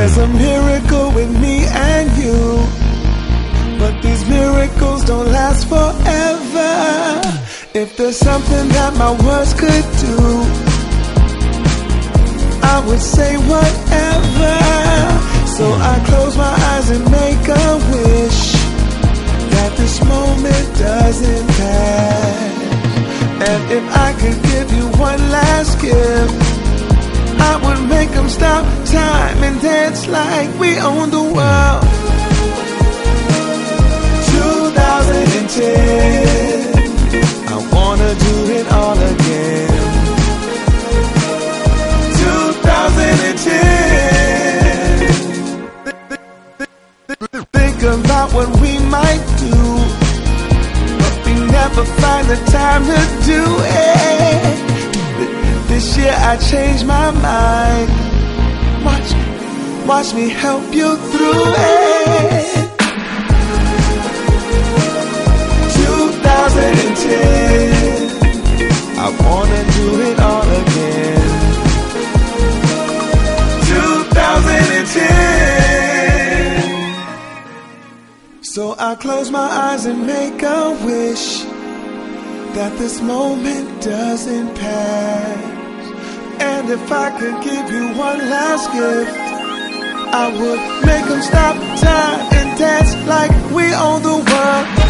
There's a miracle with me and you. But these miracles don't last forever. If there's something that my words could do, I would say whatever. So I close my eyes and make a wish that this moment doesn't pass. And if I could give you never find the time to do it. This year I changed my mind. Watch, watch me help you through it. 2010, I wanna do it all again. 2010. So I close my eyes and make a wish that this moment doesn't pass. And if I could give you one last gift, I would make them stop time and dance like we own the world.